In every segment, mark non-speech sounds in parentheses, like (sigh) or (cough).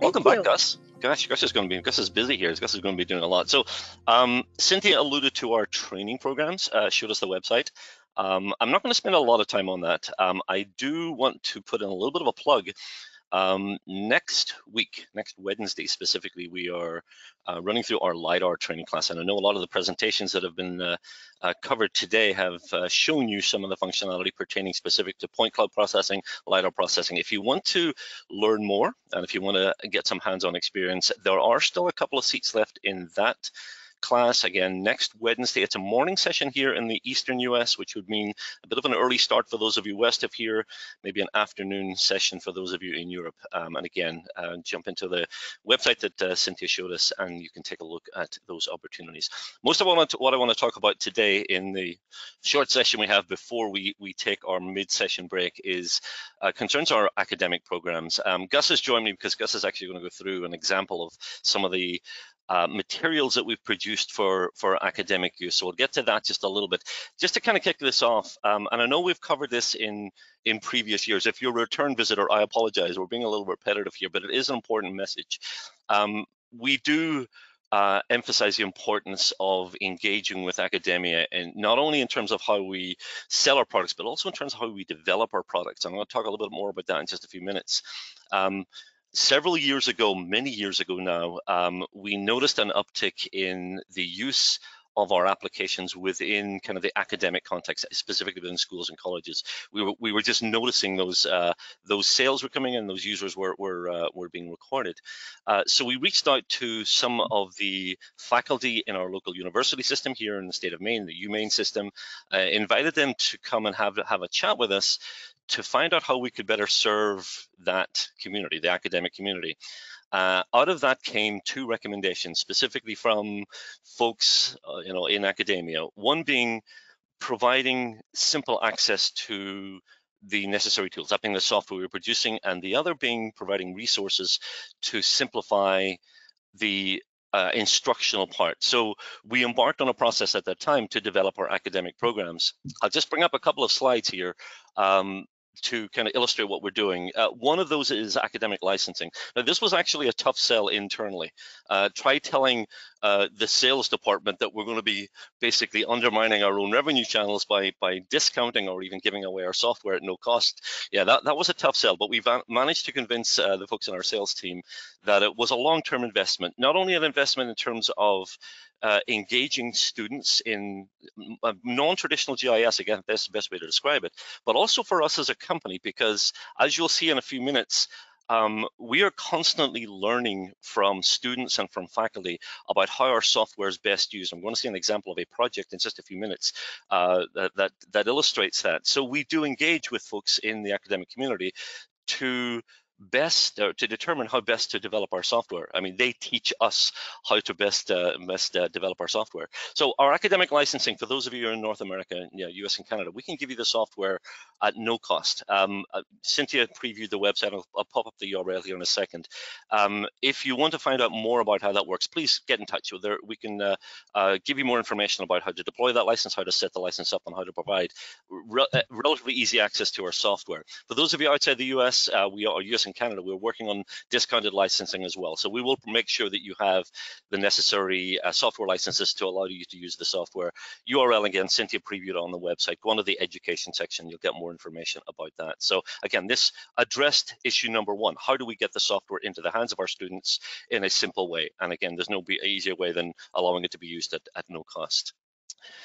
Welcome back, Gus. Gosh, Gus is going to be Gus is busy here. Gus is going to be doing a lot. So, um, Cynthia alluded to our training programs. Uh, showed us the website. Um, I'm not going to spend a lot of time on that. Um, I do want to put in a little bit of a plug um, next week, next Wednesday specifically, we are uh, running through our LiDAR training class. And I know a lot of the presentations that have been uh, uh, covered today have uh, shown you some of the functionality pertaining specific to point cloud processing, LiDAR processing. If you want to learn more, and if you want to get some hands-on experience, there are still a couple of seats left in that class again next Wednesday. It's a morning session here in the Eastern US, which would mean a bit of an early start for those of you west of here, maybe an afternoon session for those of you in Europe. Um, and again, uh, jump into the website that uh, Cynthia showed us and you can take a look at those opportunities. Most of what, I want to talk about today in the short session we have before we, we take our mid-session break is uh, concerns our academic programs. Um, Gus has joined me because Gus is actually going to go through an example of some of the uh, materials that we've produced for, for academic use. So we'll get to that just a little bit. Just to kind of kick this off, um, and I know we've covered this in, in previous years. If you're a return visitor, I apologize, we're being a little repetitive here, but it is an important message. Um, we do uh, emphasize the importance of engaging with academia and not only in terms of how we sell our products, but also in terms of how we develop our products. I'm going to talk a little bit more about that in just a few minutes. Um, several years ago, many years ago now, um, we noticed an uptick in the use of our applications within kind of the academic context, specifically within schools and colleges. We were we were just noticing those uh, those sales were coming in, those users were were uh, were being recorded. Uh, so we reached out to some of the faculty in our local university system here in the state of Maine, the UMaine system, uh, invited them to come and have have a chat with us to find out how we could better serve that community, the academic community. Uh, out of that came two recommendations, specifically from folks, uh, you know, in academia. One being providing simple access to the necessary tools, being the software we're producing, and the other being providing resources to simplify the uh, instructional part. So we embarked on a process at that time to develop our academic programs. I'll just bring up a couple of slides here. Um, to kind of illustrate what we're doing. Uh, one of those is academic licensing. Now, this was actually a tough sell internally. Uh, try telling uh, the sales department that we're going to be basically undermining our own revenue channels by by discounting or even giving away our software at no cost. Yeah, that, that was a tough sell, but we've managed to convince uh, the folks in our sales team that it was a long-term investment, not only an investment in terms of uh, engaging students in uh, non-traditional GIS, again, that's the best way to describe it, but also for us as a company, because as you'll see in a few minutes, um, we are constantly learning from students and from faculty about how our software is best used. I'm going to see an example of a project in just a few minutes uh, that, that, that illustrates that. So we do engage with folks in the academic community to best uh, to determine how best to develop our software. I mean, they teach us how to best uh, best uh, develop our software. So our academic licensing, for those of you in North America, you know, US and Canada, we can give you the software at no cost. Um, uh, Cynthia previewed the website. I'll, I'll, pop up the URL here in a second. Um, if you want to find out more about how that works, please get in touch with her. We can uh, uh, give you more information about how to deploy that license, how to set the license up, and how to provide re relatively easy access to our software. For those of you outside the US, we are US in Canada, we're working on discounted licensing as well. So we will make sure that you have the necessary uh, software licenses to allow you to use the software. URL again, Cynthia previewed on the website. Go to the education section, you'll get more information about that. So again, this addressed issue number one, how do we get the software into the hands of our students in a simple way? And again, there's no easier way than allowing it to be used at, at no cost.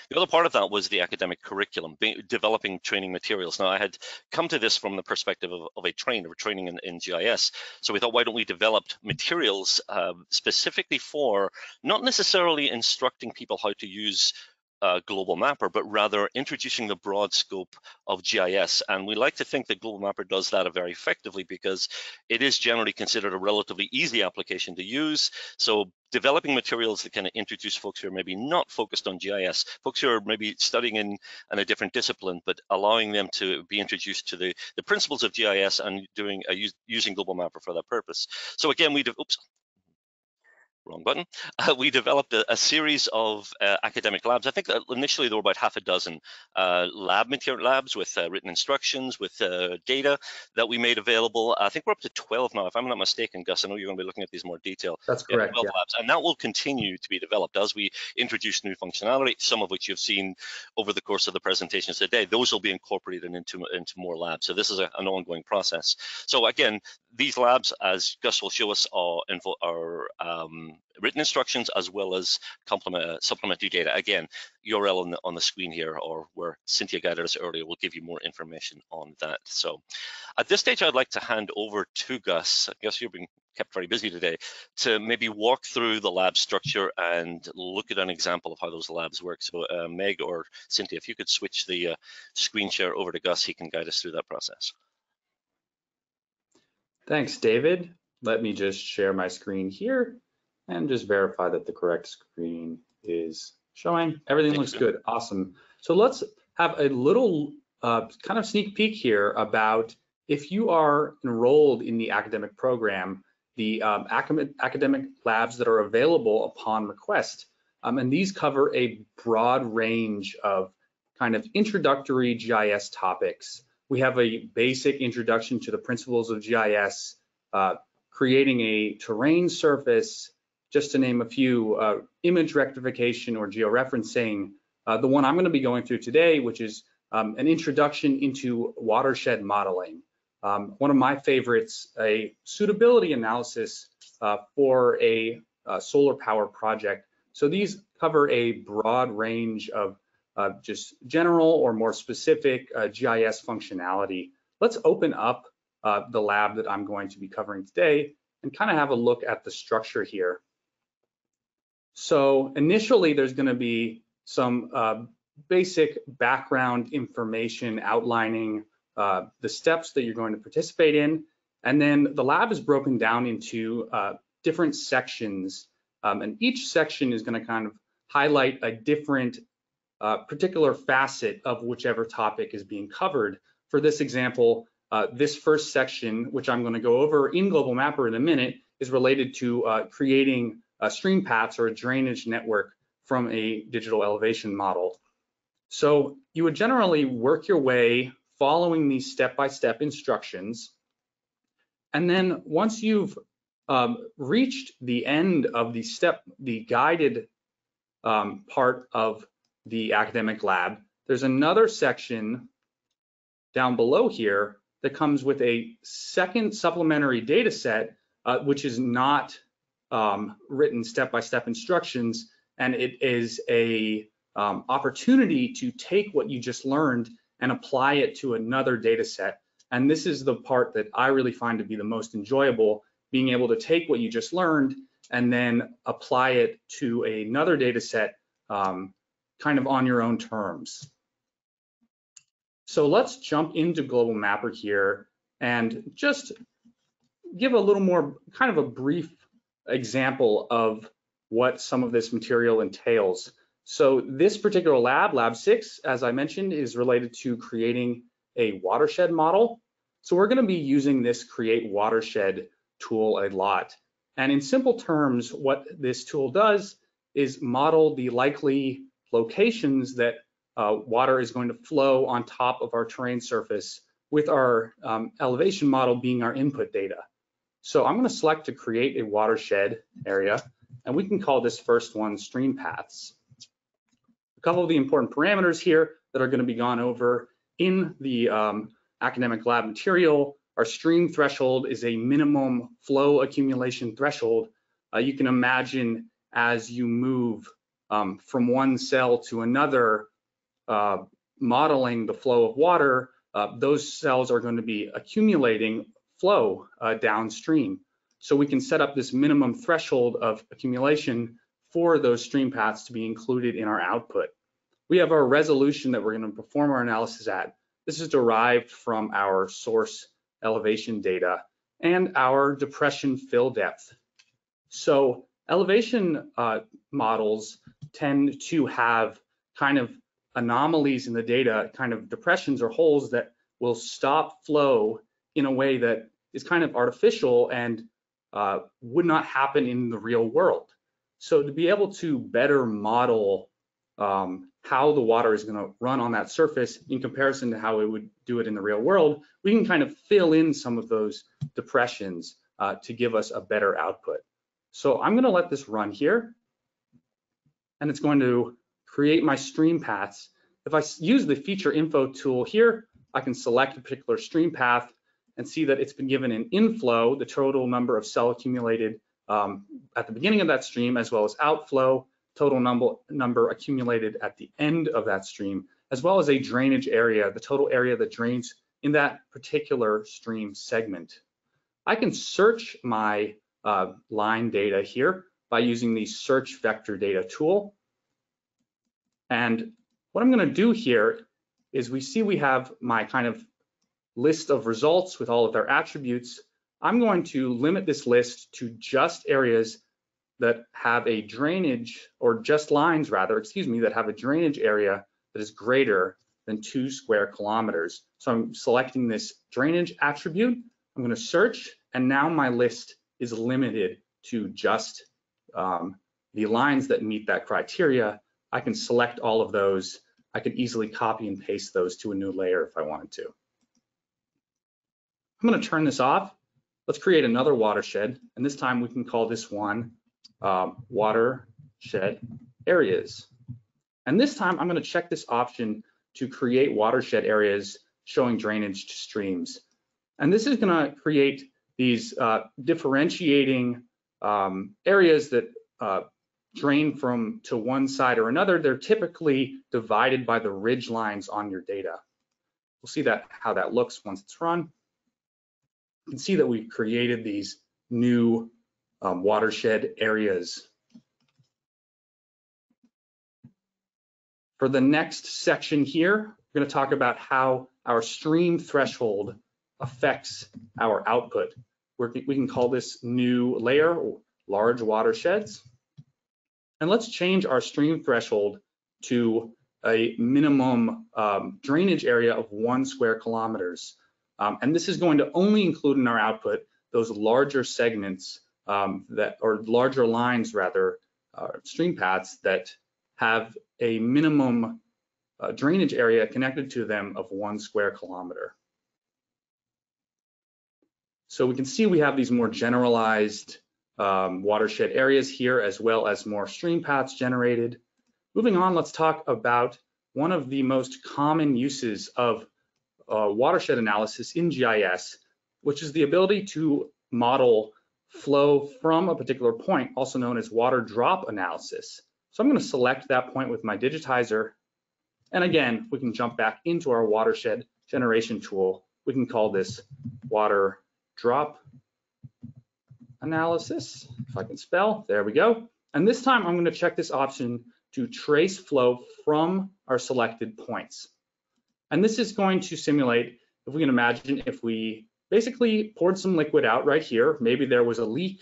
The other part of that was the academic curriculum, developing training materials. Now, I had come to this from the perspective of, of a trainer, training in, in, GIS. So we thought, why don't we develop materials uh, specifically for not necessarily instructing people how to use uh, Global Mapper, but rather introducing the broad scope of GIS. And we like to think that Global Mapper does that very effectively because it is generally considered a relatively easy application to use. So developing materials that kind of introduce folks who are maybe not focused on GIS, folks who are maybe studying in, in a different discipline, but allowing them to be introduced to the, the principles of GIS and doing uh, using Global Mapper for that purpose. So again, we, oops, wrong button, uh, we developed a, a series of uh, academic labs. I think initially there were about half a dozen uh, lab material labs with uh, written instructions, with uh, data that we made available. I think we're up to 12 now, if I'm not mistaken, Gus. I know you're going to be looking at these more detail. That's correct. Yeah, 12 yeah. labs, and that will continue to be developed as we introduce new functionality, some of which you've seen over the course of the presentations today. Those will be incorporated into, into more labs. So this is a, an ongoing process. So again, these labs, as Gus will show us, are, are um, written instructions as well as complement, uh, supplementary data. Again, URL on the, on the screen here or where Cynthia guided us earlier will give you more information on that. So at this stage, I'd like to hand over to Gus. Gus, you've been kept very busy today to maybe walk through the lab structure and look at an example of how those labs work. So uh, Meg or Cynthia, if you could switch the uh, screen share over to Gus, he can guide us through that process. Thanks, David. Let me just share my screen here and just verify that the correct screen is showing. Everything looks good. Awesome. So let's have a little uh, kind of sneak peek here about if you are enrolled in the academic program, the um, academic labs that are available upon request. Um, and these cover a broad range of kind of introductory GIS topics. We have a basic introduction to the principles of GIS, uh, creating a terrain surface, just to name a few, uh, image rectification or georeferencing. Uh, the one I'm going to be going through today, which is um, an introduction into watershed modeling. Um, one of my favorites, a suitability analysis uh, for a, a, solar power project. So these cover a broad range of uh, just general or more specific uh, GIS functionality. Let's open up uh, the lab that I'm going to be covering today and kind of have a look at the structure here. So initially there's going to be some uh, basic background information outlining uh, the steps that you're going to participate in. And then the lab is broken down into uh, different sections. Um, and each section is going to kind of highlight a different uh, particular facet of whichever topic is being covered. For this example, uh, this first section, which I'm going to go over in Global Mapper in a minute, is related to uh, creating stream paths or a drainage network from a digital elevation model. So you would generally work your way following these step-by-step instructions. And then once you've um, reached the end of the step, the guided um, part of the academic lab, there's another section down below here that comes with a second supplementary data set, uh, which is not um, written step-by-step -step instructions, and it is a um, opportunity to take what you just learned and apply it to another data set. And this is the part that I really find to be the most enjoyable, being able to take what you just learned and then apply it to another data set um, kind of on your own terms. So let's jump into Global Mapper here and just give a little more kind of a brief example of what some of this material entails. So this particular lab, Lab 6, as I mentioned, is related to creating a watershed model. So we're going to be using this Create Watershed tool a lot. And in simple terms, what this tool does is model the likely locations that uh, water is going to flow on top of our terrain surface with our um, elevation model being our input data. So I'm going to select to create a watershed area, and we can call this first one stream paths A couple of the important parameters here that are going to be gone over in the um, academic lab material. Our stream threshold is a minimum flow accumulation threshold. Uh, you can imagine as you move um, from one cell to another, uh, modeling the flow of water, uh, those cells are going to be accumulating flow uh, downstream. So we can set up this minimum threshold of accumulation for those stream paths to be included in our output. We have our resolution that we're going to perform our analysis at. This is derived from our source elevation data and our depression fill depth. So elevation uh, models tend to have kind of anomalies in the data, kind of depressions or holes that will stop flow in a way that is kind of artificial and uh, would not happen in the real world. So to be able to better model um, how the water is going to run on that surface in comparison to how it would do it in the real world, we can kind of fill in some of those depressions uh, to give us a better output. So I'm going to let this run here, and it's going to create my stream paths. If I use the feature info tool here, I can select a particular stream path and see that it's been given an inflow, the total number of cell accumulated um, at the beginning of that stream, as well as outflow, total number, number accumulated at the end of that stream, as well as a drainage area, the total area that drains in that particular stream segment. I can search my uh, line data here by using the search vector data tool. And what I'm gonna do here is we see we have my kind of list of results with all of their attributes. I'm going to limit this list to just areas that have a drainage, or just lines rather, excuse me, that have a drainage area that is greater than two square kilometers. So I'm selecting this drainage attribute. I'm going to search, and now my list is limited to just um, the lines that meet that criteria. I can select all of those. I can easily copy and paste those to a new layer if I wanted to. I'm going to turn this off. Let's create another watershed, and this time we can call this one um, watershed areas. And this time I'm going to check this option to create watershed areas showing drainage to streams. And this is going to create these uh, differentiating um, areas that uh, drain from to one side or another. They're typically divided by the ridge lines on your data. We'll see that how that looks once it's run. You can see that we've created these new um, watershed areas. For the next section here, we're going to talk about how our stream threshold affects our output. We're, can call this new layer large watersheds. And let's change our stream threshold to a minimum um, drainage area of one square kilometers. Um, and this is going to only include in our output those larger segments um, that, or larger lines rather, uh, stream paths that have a minimum uh, drainage area connected to them of one square kilometer. So we can see we have these more generalized um, watershed areas here as well as more stream paths generated. Moving on, let's talk about one of the most common uses of uh, watershed analysis in GIS, which is the ability to model flow from a particular point, also known as water drop analysis. So I'm going to select that point with my digitizer. And again, we can jump back into our watershed generation tool. We can call this water drop analysis, if I can spell, there we go. And this time I'm going to check this option to trace flow from our selected points. And this is going to simulate, if we can imagine, if we basically poured some liquid out right here. Maybe there was a leak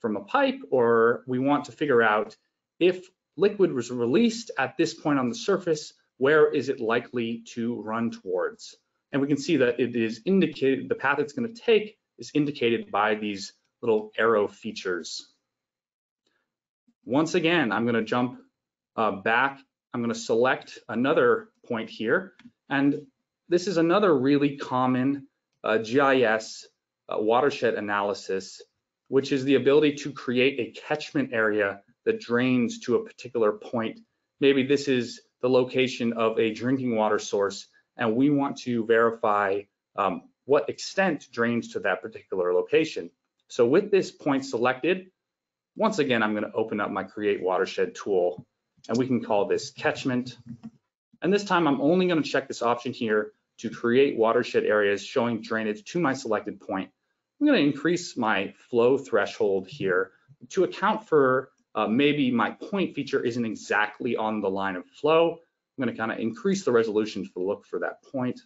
from a pipe, or we want to figure out if liquid was released at this point on the surface, where is it likely to run towards? And we can see that it is indicated, the path it's going to take is indicated by these little arrow features. Once again, I'm going to jump uh, back. I'm going to select another point here. And this is another really common uh, GIS uh, watershed analysis, which is the ability to create a catchment area that drains to a particular point. Maybe this is the location of a drinking water source, and we want to verify um, what extent drains to that particular location. So with this point selected, once again, I'm going to open up my Create Watershed tool, and we can call this catchment. And this time, I'm only going to check this option here to create watershed areas showing drainage to my selected point. I'm going to increase my flow threshold here to account for uh, maybe my point feature isn't exactly on the line of flow. I'm going to kind of increase the resolution to look for that point.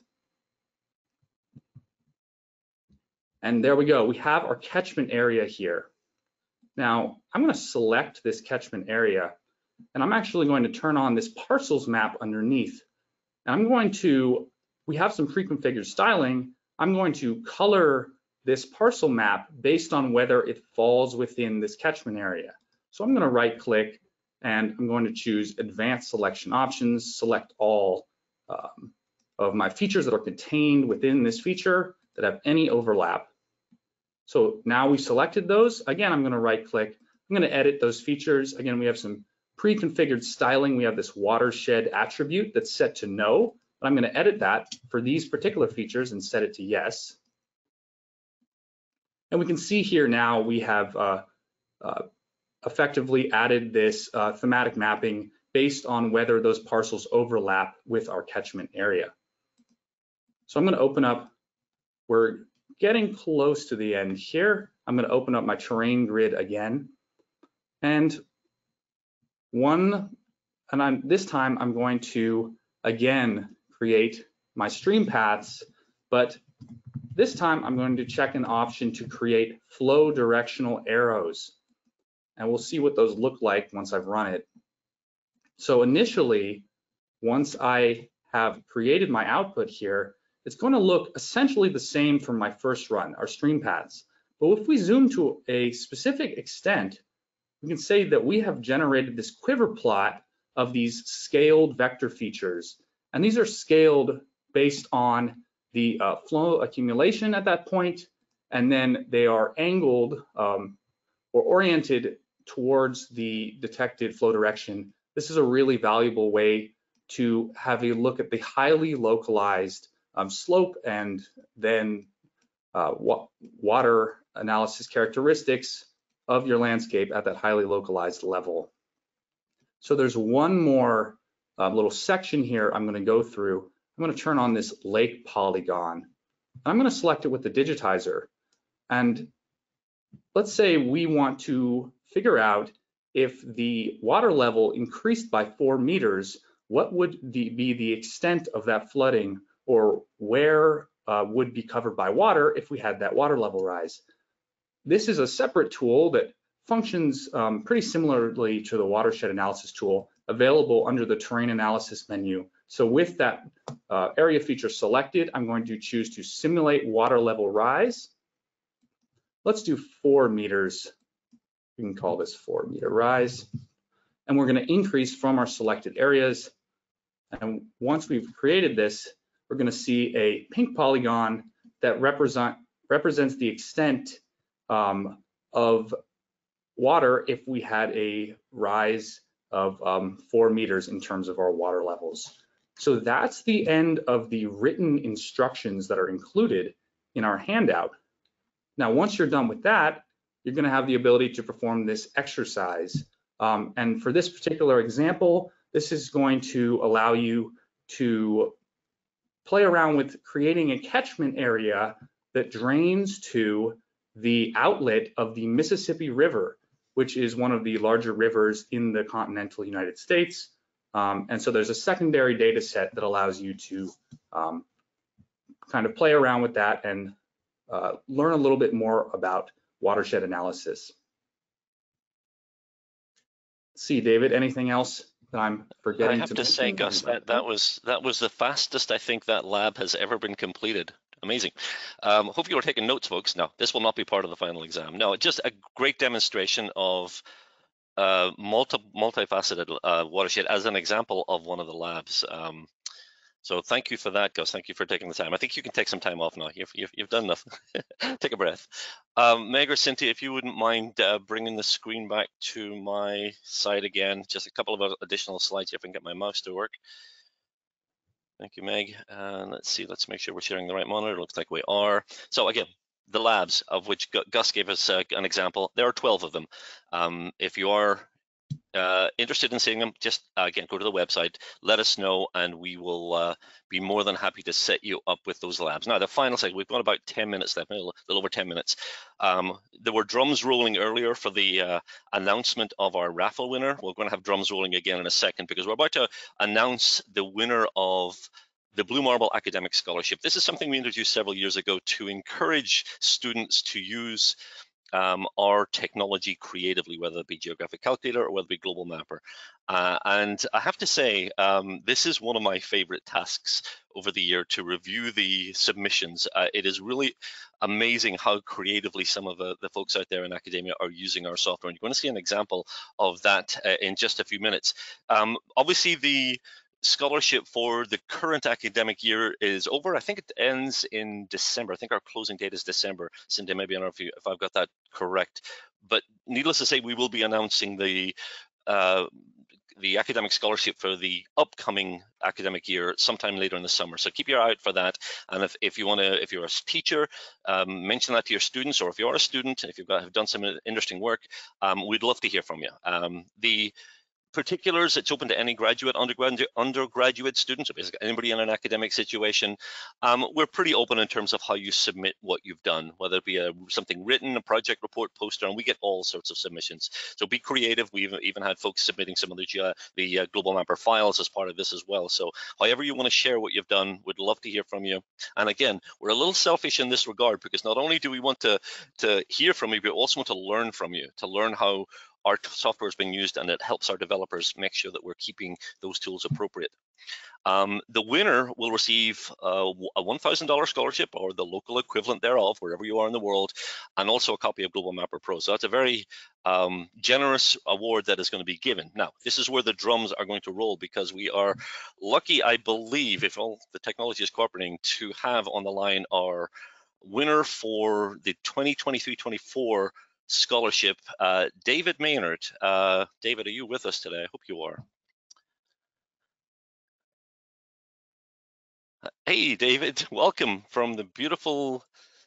And there we go. We have our catchment area here. Now, I'm going to select this catchment area, and I'm actually going to turn on this parcels map underneath. And I'm going to we have some pre-configured styling, I'm going to color this parcel map based on whether it falls within this catchment area. So I'm going to right click and I'm going to choose advanced selection options, select all um, of my features that are contained within this feature that have any overlap. So now we selected those. Again, I'm going to right click. I'm going to edit those features. Again, we have some pre-configured styling. We have this watershed attribute that's set to no, but I'm going to edit that for these particular features and set it to yes. And we can see here now we have uh, uh, effectively added this uh, thematic mapping based on whether those parcels overlap with our catchment area. So I'm going to open up, we're getting close to the end here. I'm going to open up my terrain grid again. And one, and I'm, this time I'm going to again create my stream paths, but this time I'm going to check an option to create flow directional arrows. And we'll see what those look like once I've run it. So initially, once I have created my output here, it's going to look essentially the same from my first run, our stream paths. But if we zoom to a specific extent, we can say that we have generated this quiver plot of these scaled vector features. And these are scaled based on the uh, flow accumulation at that point, and then they are angled um, or oriented towards the detected flow direction. This is a really valuable way to have a look at the highly localized um, slope and then uh, wa water analysis characteristics of your landscape at that highly localized level. So there's one more uh, little section here I'm going to go through. I'm going to turn on this lake polygon. I'm going to select it with the digitizer. And let's say we want to figure out if the water level increased by four meters, what would the, be the extent of that flooding or where uh, would be covered by water if we had that water level rise. This is a separate tool that functions um, pretty similarly to the watershed analysis tool available under the terrain analysis menu. So with that uh, area feature selected, I'm going to choose to simulate water level rise. Let's do four meters. We can call this four meter rise. And we're gonna increase from our selected areas. And once we've created this, we're gonna see a pink polygon that represent, represents the extent um, of water if we had a rise of um, four meters in terms of our water levels. So that's the end of the written instructions that are included in our handout. Now, once you're done with that, you're gonna have the ability to perform this exercise. Um, and for this particular example, this is going to allow you to play around with creating a catchment area that drains to the outlet of the Mississippi River, which is one of the larger rivers in the continental United States. Um, and so there's a secondary data set that allows you to um, kind of play around with that and uh, learn a little bit more about watershed analysis. See, David, anything else that I'm forgetting. I have to, to say, Gus, that, that was that was the fastest I think that lab has ever been completed. Amazing. Um, hope you are taking notes, folks. No, this will not be part of the final exam. No, just a great demonstration of uh, multi multifaceted uh, watershed as an example of one of the labs. Um, so thank you for that, Gus. Thank you for taking the time. I think you can take some time off now. You've, you've, you've done enough. (laughs) take a breath. Um, Meg or Cynthia, if you wouldn't mind uh, bringing the screen back to my side again, just a couple of additional slides if I can get my mouse to work. Thank you, Meg. And let's see, let's make sure we're sharing the right monitor. It looks like we are. So again, the labs of which Gus gave us uh, an example, there are 12 of them. Um, if you are uh, interested in seeing them, just uh, again go to the website, let us know, and we will uh, be more than happy to set you up with those labs. Now, the final slide, we've got about 10 minutes left, a little, over 10 minutes. Um, there were drums rolling earlier for the uh, announcement of our raffle winner. We're going to have drums rolling again in a second because we're about to announce the winner of the Blue Marble Academic Scholarship. This is something we introduced several years ago to encourage students to use um, our technology creatively, whether it be Geographic Calculator or whether it be Global Mapper. Uh, and I have to say, um, this is one of my favorite tasks over the year to review the submissions. Uh, it is really amazing how creatively some of the, the, folks out there in academia are using our software. And you're going to see an example of that uh, in just a few minutes. Um, obviously, the scholarship for the current academic year is over. I think it ends in December. I think our closing date is December. Cindy, maybe I don't know if, you, if I've got that correct. But needless to say, we will be announcing the uh, the academic scholarship for the upcoming academic year sometime later in the summer. So keep your eye out for that. And if, if you want to, if you're a teacher, um, mention that to your students, or if you're a student, if you've got, have done some interesting work, um, we'd love to hear from you. Um, the particulars, it's open to any graduate, undergraduate, undergraduate students, basically anybody in an academic situation. Um, we're pretty open in terms of how you submit what you've done, whether it be a, something written, a project report, poster, and we get all sorts of submissions. So be creative. We've even had folks submitting some of the, uh, the uh, Global Mapper files as part of this as well. So however you want to share what you've done, we'd love to hear from you. And again, we're a little selfish in this regard because not only do we want to, to hear from you, but we also want to learn from you, to learn how our software is being used and it helps our developers make sure that we're keeping those tools appropriate. Um, the winner will receive uh, a $1,000 scholarship or the local equivalent thereof, wherever you are in the world, and also a copy of Global Mapper Pro. So that's a very um, generous award that is going to be given. Now, this is where the drums are going to roll because we are lucky, I believe, if all the technology is cooperating, to have on the line our winner for the 2023-24 scholarship. Uh, David Maynard. Uh, David, are you with us today? I hope you are. Hey, David, (laughs) welcome from the beautiful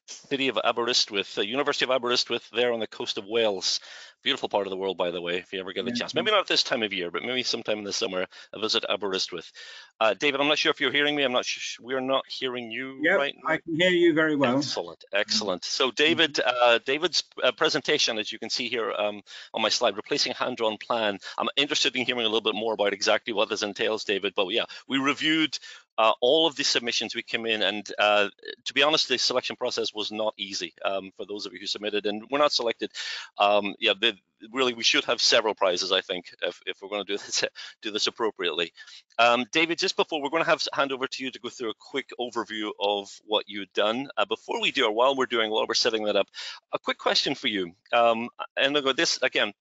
city of Aberystwyth, the University of Aberystwyth there on the coast of Wales. Beautiful part of the world, by the way, if you ever get a chance. Maybe not this time of year, but maybe sometime in the summer, a visit Aberystwyth. Uh, David, I'm not sure if you're hearing me. I'm not sure. We're not hearing you yep, right now. I can hear you very well. Excellent, excellent. So David, uh, David's uh, presentation, as you can see here um, on my slide, replacing hand-drawn plan. I'm interested in hearing a little bit more about exactly what this entails, David. But yeah, we reviewed uh, all of the submissions we came in and uh, to be honest the selection process was not easy um, for those of you who submitted and we're not selected um, yeah the, really we should have several prizes I think if, if we're going to do (laughs) this do this appropriately um, David just before we're going to have hand over to you to go through a quick overview of what you've done uh, before we do or while we're doing while we're setting that up a quick question for you um, and this again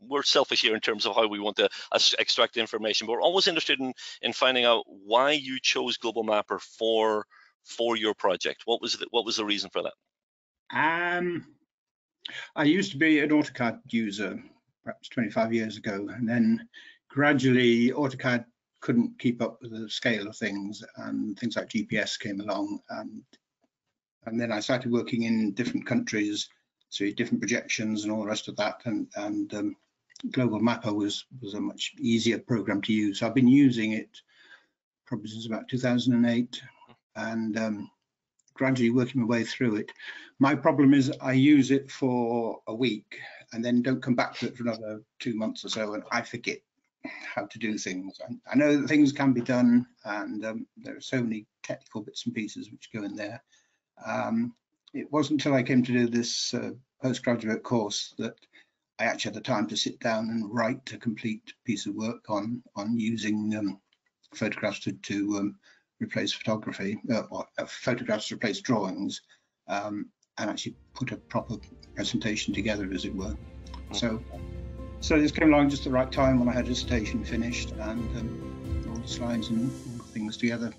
we're selfish here in terms of how we want to extract information, but we're always interested in in finding out why you chose Global Mapper for for your project. What was the, what was the reason for that? Um, I used to be an AutoCAD user, perhaps 25 years ago, and then gradually AutoCAD couldn't keep up with the scale of things, and things like GPS came along, and and then I started working in different countries so different projections and all the rest of that. And, and um, Global Mapper was, was a much easier program to use. I've been using it probably since about 2008 and um, gradually working my way through it. My problem is I use it for a week and then don't come back to it for another two months or so and I forget how to do things. I, I know that things can be done and um, there are so many technical bits and pieces which go in there. Um, it wasn't until I came to do this uh, postgraduate course that I actually had the time to sit down and write a complete piece of work on on using um, photographs to, to um, replace photography, uh, or uh, photographs replace drawings, um, and actually put a proper presentation together, as it were. So, so this came along just the right time when I had a dissertation finished and um, all the slides and all the things together